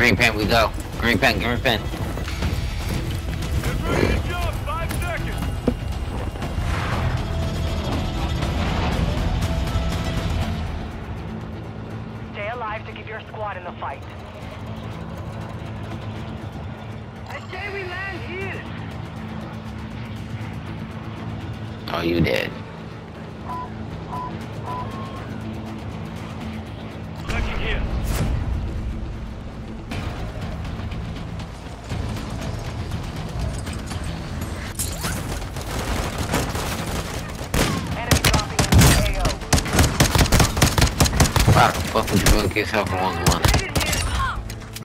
Green pen, we go. Green pen, green pen. Get ready. Five seconds. Stay alive to give your squad in the fight. I say we land here. Oh, you dead. Para, posso desbloquear essa bomba, mano.